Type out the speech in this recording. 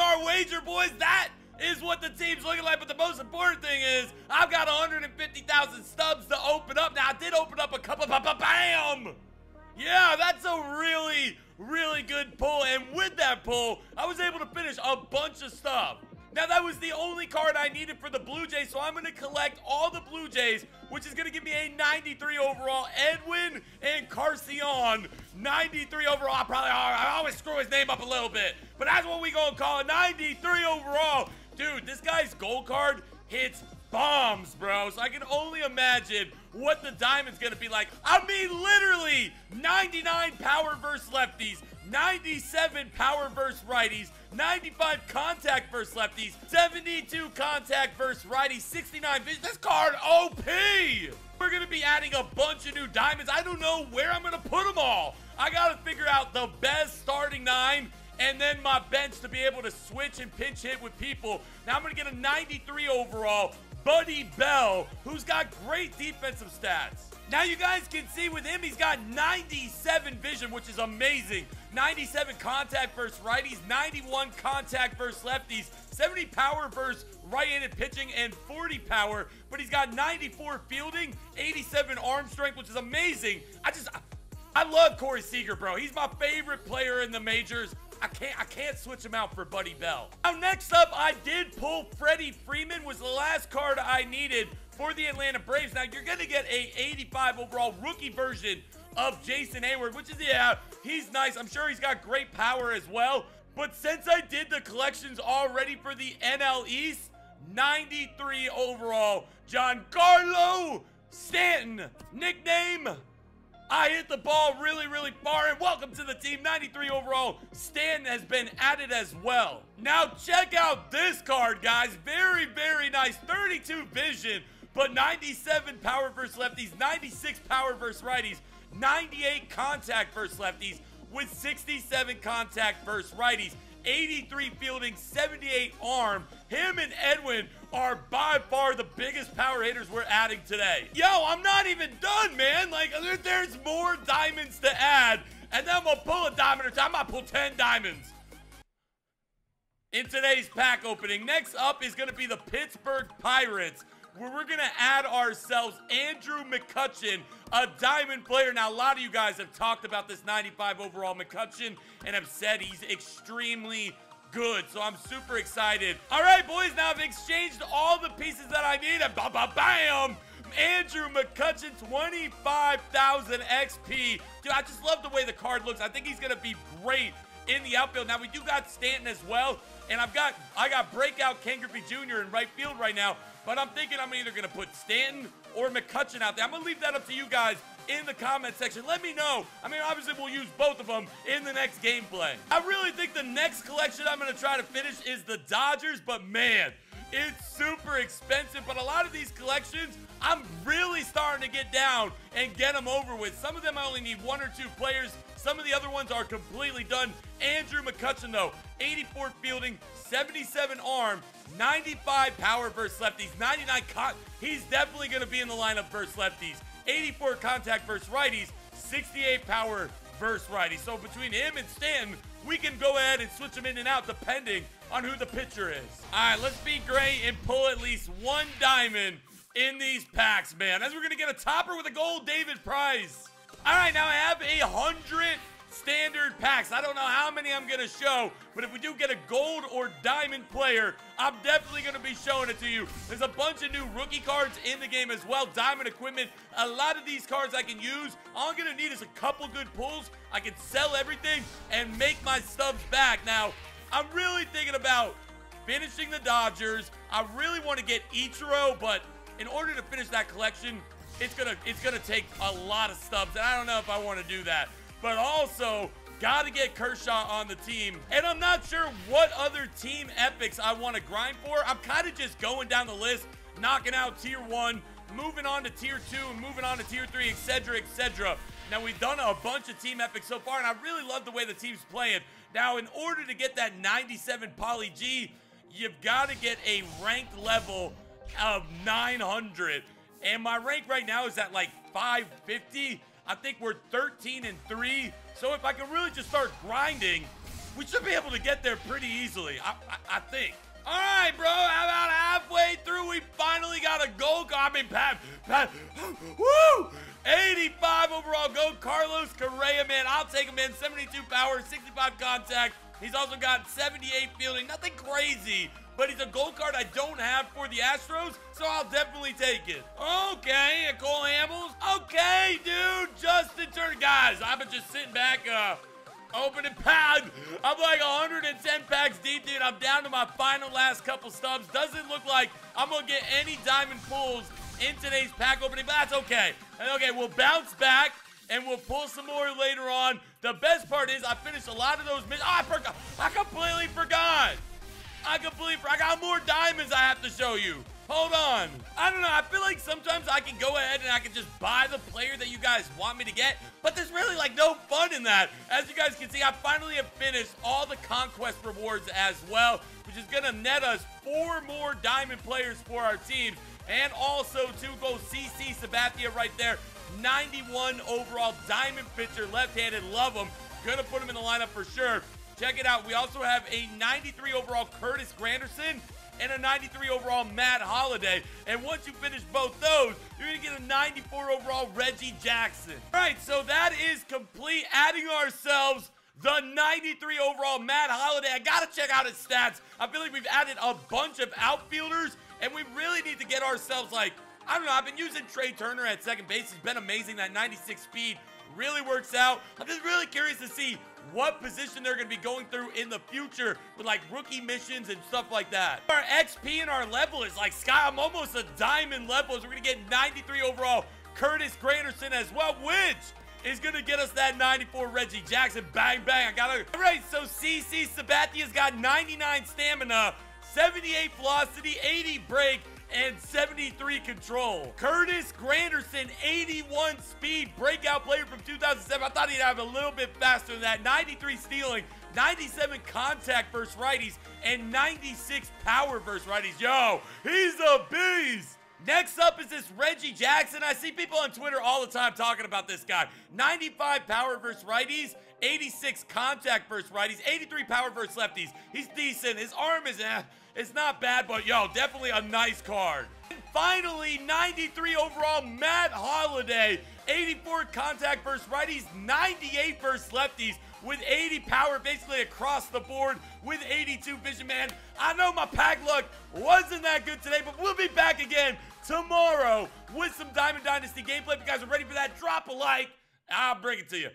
our wager, boys. That is what the team's looking like. But the most important thing is I've got 150,000 stubs to open up. Now, I did open up a couple. of, bam! Yeah, that's a really, really good pull. And with that pull, I was able to finish a bunch of stuff. Now, that was the only card I needed for the Blue Jays, so I'm going to collect all the Blue Jays, which is going to give me a 93 overall. Edwin Encarnacion, 93 overall. I probably I always screw his name up a little bit, but that's what we to call it, 93 overall. Dude, this guy's gold card hits bombs, bro. So I can only imagine what the diamond's to be like. I mean, literally, 99 power versus lefties, 97 power versus righties, 95 contact versus lefties, 72 contact versus righties, 69 vision. This card OP! We're going to be adding a bunch of new diamonds. I don't know where I'm going to put them all. I got to figure out the best starting nine and then my bench to be able to switch and pinch hit with people. Now I'm going to get a 93 overall, Buddy Bell, who's got great defensive stats. Now you guys can see with him, he's got 97 vision, which is amazing. 97 contact versus righties, 91 contact versus lefties, 70 power versus right-handed pitching, and 40 power. But he's got 94 fielding, 87 arm strength, which is amazing. I just, I love Corey Seager, bro. He's my favorite player in the majors. I can't I can't switch him out for Buddy Bell. Now next up, I did pull Freddie Freeman was the last card I needed for the Atlanta Braves. Now you're gonna get a 85 overall rookie version of Jason Heyward, which is yeah, he's nice. I'm sure he's got great power as well. But since I did the collections already for the NL East, 93 overall, Giancarlo Stanton, nickname I hit the ball really, really far, and welcome to the team. 93 overall. Stan has been added as well. Now, check out this card, guys. Very, very nice. 32 vision, but 97 power versus lefties, 96 power versus righties, 98 contact versus lefties, with 67 contact versus righties. 83 fielding, 78 arm. Him and Edwin are by far the biggest power hitters we're adding today. Yo, I'm not even done, man. Like, there's more diamonds to add. And then I'm gonna pull a diamond or two. I'm gonna pull 10 diamonds in today's pack opening. Next up is gonna be the Pittsburgh Pirates where we're going to add ourselves Andrew McCutchen, a diamond player. Now, a lot of you guys have talked about this 95 overall McCutchen and have said he's extremely good. So I'm super excited. All right, boys, now I've exchanged all the pieces that I need. And ba ba bam! Andrew McCutchen, 25,000 XP. Dude, I just love the way the card looks. I think he's going to be great in the outfield. Now, we do got Stanton as well. And I've got I got breakout Ken Griffey Jr. in right field right now. But I'm thinking I'm either going to put Stanton or McCutchen out there. I'm going to leave that up to you guys in the comment section. Let me know. I mean, obviously, we'll use both of them in the next gameplay. I really think the next collection I'm going to try to finish is the Dodgers, but man, it's super expensive. But a lot of these collections, I'm really starting to get down and get them over with. Some of them I only need one or two players. Some of the other ones are completely done. Andrew McCutchen, though, 84 fielding, 77 arm, 95 power versus lefties, 99 con- He's definitely going to be in the lineup versus lefties. 84 contact versus righties, 68 power versus righties. So between him and Stanton, we can go ahead and switch them in and out depending on who the pitcher is. All right, let's be great and pull at least one diamond in these packs, man. As we're going to get a topper with a gold David Price. All right, now I have a 100 standard packs. I don't know how many I'm going to show, but if we do get a gold or diamond player, I'm definitely going to be showing it to you. There's a bunch of new rookie cards in the game as well, diamond equipment. A lot of these cards I can use. All I'm going to need is a couple good pulls. I can sell everything and make my stubs back. Now, I'm really thinking about finishing the Dodgers. I really want to get Ichiro, but in order to finish that collection, it's gonna it's gonna take a lot of stubs, and I don't know if I want to do that but also got to get Kershaw on the team. And I'm not sure what other team epics I want to grind for. I'm kind of just going down the list, knocking out tier one, moving on to tier two, and moving on to tier three, etc., etc. Now, we've done a bunch of team epics so far, and I really love the way the team's playing. Now, in order to get that 97 Poly G, you've got to get a ranked level of 900. And my rank right now is at like 550. I think we're 13 and 3. So if I can really just start grinding, We should be able to get there pretty easily, I, I, I think. All right, bro. About halfway through, we finally got a goal. I mean, Pat, Pat, woo! 85 overall gold. Carlos Correa, man. I'll take him in. 72 power, 65 contact. He's also got 78 fielding. Nothing crazy, but he's a gold card I don't have for the Astros, so I'll definitely take it. Okay, and Cole Hamels. Okay, dude. Justin Turner. Guys, I've been just sitting back, uh, opening pad. I'm like 110 packs deep, dude. I'm down to my final last couple stubs. Doesn't look like I'm going to get any diamond pulls in today's pack opening, but that's okay. Okay, we'll bounce back and we'll pull some more later on. The best part is I finished a lot of those. Oh, I forgot. I completely forgot. I completely. I got more diamonds I have to show you. Hold on. I don't know. I feel like sometimes I can go ahead and I can just buy the player that you guys want me to get, but there's really like no fun in that. As you guys can see, I finally have finished all the conquest rewards as well, which is going to net us four more diamond players for our teams. And also to go CC Sabathia right there. 91 overall diamond pitcher, left-handed, love him. Gonna put him in the lineup for sure. Check it out. We also have a 93 overall Curtis Granderson and a 93 overall Matt Holliday. And once you finish both those, you're going to get a 94 overall Reggie Jackson. All right, so that is complete. Adding ourselves the 93 overall Matt Holliday. I got to check out his stats. I feel like we've added a bunch of outfielders, and we really need to get ourselves like I don't know. I've been using Trea Turner at second base. He's been amazing. That 96 speed really works out. I'm just really curious to see what position they're going to be going through in the future with like rookie missions and stuff like that. Our XP and our level is like sky. I'm almost a diamond level. So we're going to get 93 overall Curtis Granderson as well, which is going to get us that 94 Reggie Jackson. Bang, bang. I got to. All right, so CC Sabathia's got 99 stamina, 78 velocity, 80 break, and 73 control. Curtis Granderson, 81 speed, breakout player from 2007. I thought he'd have a little bit faster than that. 93 stealing, 97 contact versus righties, and 96 power versus righties. Yo, he's a beast. Next up is this Reggie Jackson. I see people on Twitter all the time talking about this guy. 95 power versus righties, 86 contact versus righties, 83 power versus lefties. He's decent. His arm is eh, it's not bad, but yo, definitely a nice card. And finally, 93 overall Matt Holliday. 84 contact versus righties, 98 versus lefties with 80 power basically across the board with 82 vision man. I know my pack luck wasn't that good today, but we'll be back again tomorrow with some Diamond Dynasty gameplay. If you guys are ready for that, drop a like. I'll bring it to you.